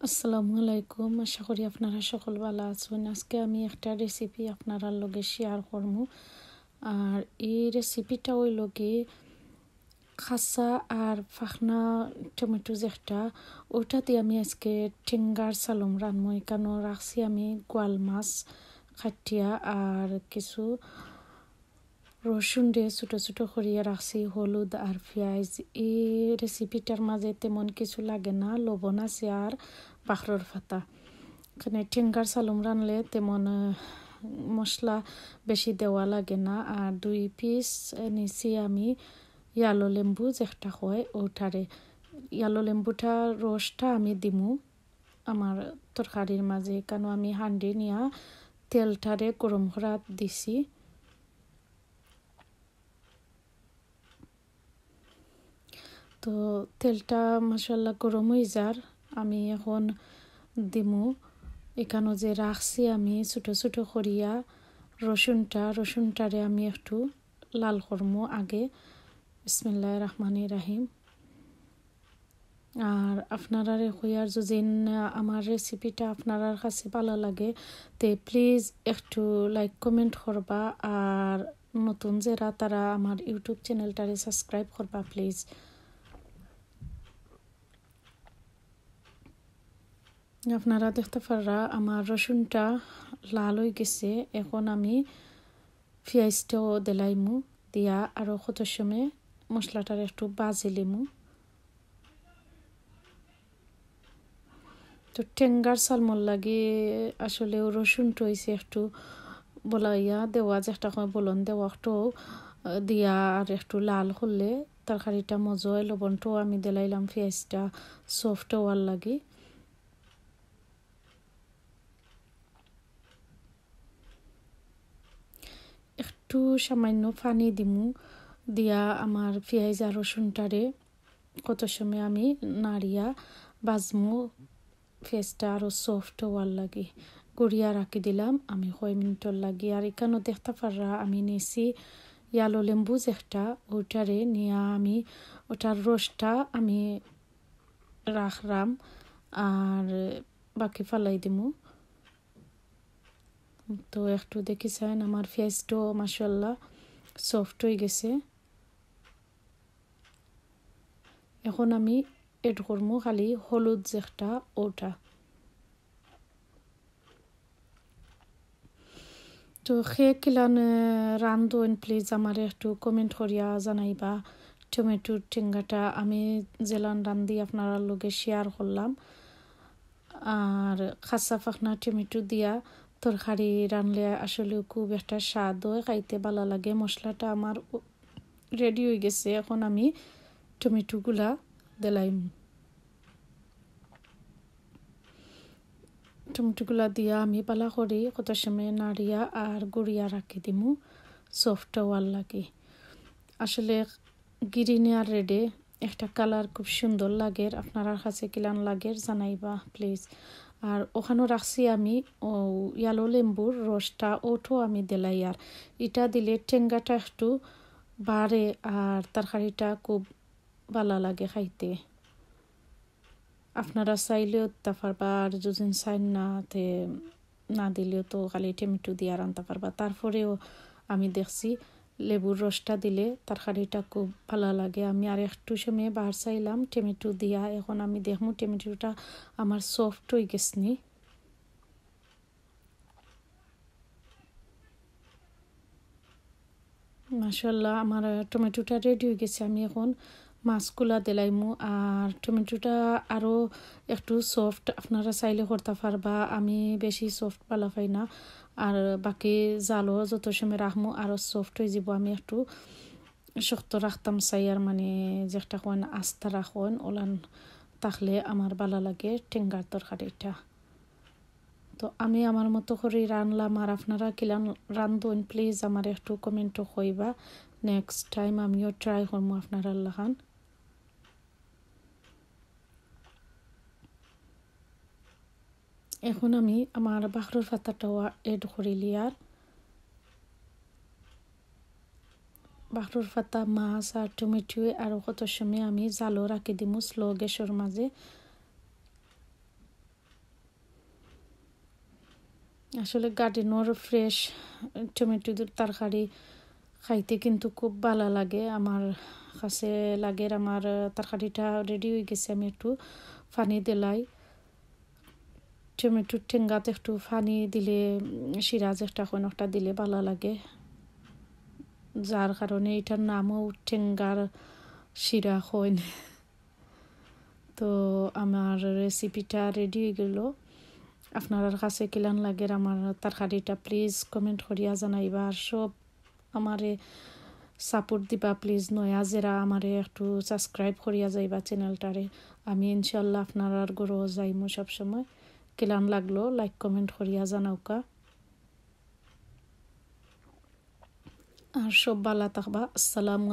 আসসালামু আলাইকুম। আশা করি আপনারা সকল ভালো আছেন। আজকে আমি একটা রেসিপি আপনারা লগে শেয়ার করব। আর এই রেসিপিটা ওই লগে খাসা আর ফাখনা টমেটো যেটা ওটাতে আমি আজকে টেঙ্গার সালম রানবো এখানে রাখছি আমি গোয়াল মাছ, খাটিয়া আর কিছু রসুন দিয়ে ছোটো ছোটো করিয়া রাখছি, হলুদ আর পেঁয়াজ। এই রেসিপিটার মাঝে তেমন কিছু লাগে না, লবণ আছে আর পাখরর ফাতা এখানে ঠেঙ্গার সালুম রানলে তেমন মশলা বেশি দেওয়া লাগে না। আর দুই পিস নিছি আমি ইয়ালো লেম্বু, যেটা হয় ওটারে। ইয়ালো লেম্বুটা, রসটা আমি দিমু আমার তরকারির মাঝে। কেন আমি হান্ডি নিয়া তেলটারে গরম করা দিছি। তো তেলটা মশলা গরম হয়ে যার। আমি এখন দিমু। এখানে যে রাখছি আমি ছোটো ছোটো করিয়া রসুনটা, রসুনটারে আমি একটু লাল করমু আগে। বিসমিল্লা রহমানি রাহিম। আর আপনারা হইয়ার যদি আমার রেসিপিটা আপনার কাছে ভালো লাগে, তে প্লিজ একটু লাইক কমেন্ট করবা। আর নতুন যারা, তারা আমার ইউটিউব চ্যানেলটারে সাবস্ক্রাইব করবা প্লিজ আপনারা দেখতে পাররা, আমার রসুনটা লাল হয়ে গেছে। এখন আমি পেঁয়াজটাও দিলাইমু দিয়া আরও কত সময় মশলাটার একটু বাজিলিমু তো টেঙ্গার সালমল লাগে আসলে রসুনটা হয়েছে একটু বলাইয়া দেওয়া, যেটা বলন দেওয়া দিয়া আর একটু লাল করলে তরকারিটা হয়। লবণটাও আমি দিলাইলাম পেঁয়াজটা সফট হওয়ার লাগে। একটু সামান্য পানি দিমু। দিয়া আমার পেঁয়াজ রসুনটারে কত সময় আমি নাড়িয়া বাজমু। ফেসটা আরও সফট হওয়ার লাগে। গড়িয়া রাখি দিলাম, আমি কয় মিনিটর লাগি। আর এখানেও দেখতে পাররা, আমি নিয়েছি ইয়ালো লেম্বু যেটা ওটারে নিয়া আমি, ওটার রসটা আমি রাখলাম। আর বাকি ফালাই দিমু। তো একটু দেখিছেন, আমার ফেসটাও মাসাল্লাহ সফট হয়ে গেছে। এখন আমি এড করব খালি হলুদ যেটা ওটা। তো সে কিলান রান্ধন প্লিজ আমার একটু কমেন্ট করিয়া জানাইবা। টমেটোর টেঙ্গাটা আমি জেলান রান্ধি আপনার লগে শেয়ার করলাম। আর খাসা ফাখনা টমেটো দিয়া তরকারি রানলে আসলে খুব একটা স্বাদ হয় খাইতে ভালো লাগে। মশলাটা আমার রেডি হয়ে গেছে। এখন আমি টমেটোগুলা দিলাইম। টমেটোগুলা দিয়া আমি পালা করি কত সময় নাড়িয়া আর গুড়িয়া রাখি দিমু। সফট হওয়ার লাগে। আসলে গিরিনে আর রেডে একটা কালার খুব সুন্দর লাগে। আপনার কাছে কিলান লাগে জানাইবা প্লিজ আর ওখানেও রাখছি আমি, ও ইয়ালো লেম্বুর রসটা, ওঠো আমি দিলাই আর। এটা দিলে টেঙ্গাটা একটু বাড়ে আর তরকারিটা খুব ভালো লাগে খাইতে। আপনারা চাইলেও তা পারবা আর যদি চাই না তে, না দিলেও তো খালি টমেটো দিয়ে রান্না পারবা তারপরেও আমি দেখছি লেবুর রসটা দিলে তরকারিটা খুব ভালো লাগে। আমি আর একটু সময় বাহার চাইলাম, টমেটো দিয়া এখন আমি দেখব টমেটোটা আমার সফট হয়ে গেছনি মাসাল্লাহ আমার টমেটোটা রেডি হয়ে গেছে। আমি এখন মাছগুলা দিলাইমু। আর টমেটোটা আরও একটু সফট আপনারা চাইলে করতে পারবা আমি বেশি সফট পালা পাই না। আর বাকি জালও যত সময় রাখমু আরও সফট হয়ে যাব আমি একটু শক্ত রাখতাম চাই আর মানে যেটা কোন আস্থা রাখুন, ওলান থাকলে আমার ভালো লাগে টেঙ্গার তরকারিটা তো আমি আমার মতো করে রানলাম। আর আপনারা কিলান রান্ধুন প্লিজ আমার একটু কমেন্টও কইবা। নেক্সট টাইম আমিও ট্রাই করব আপনার আল্লাহান। এখন আমি আমার বাখরুর পাতাটাও এড করিলি আর। বাখরুর পাতা, মাছ আর টমেটো আর কত সময় আমি জালও রাখি দিমু স্লো গ্যাসের মাঝে। আসলে গার্ডেনোর ফ্রেশ টমেটো তরকারি খাইতে কিন্তু খুব ভালো লাগে। আমার কাছে লাগে আমার তরকারিটা রেডি হয়ে গেছে, আমি একটু পানি দিলাই। টমেটোর ঠেঙ্গাতে একটু পানি দিলে সিরাজ একটা কোন একটা দিলে ভালো লাগে যার কারণে এটার নামও ঠেঙ্গার শিরা হইন তো আমার রেসিপিটা রেডি হয়ে গেল আপনার কাছে কিলান লাগে আমার তরকারিটা প্লিজ কমেন্ট করিয়া জানাইবা আর সব আমারে সাপোর্ট দিবা প্লিজ নয়া জেরা আমারে একটু সাবস্ক্রাইব করিয়া যাইবা চ্যানেলটারে আমি ইনশাল্লাহ আপনার আর গরো যাইমু সবসময় কিলান লাগল লাইক কমেন্ট করিয়া জানাওকা আর সব বালা থাকবা আসসালামু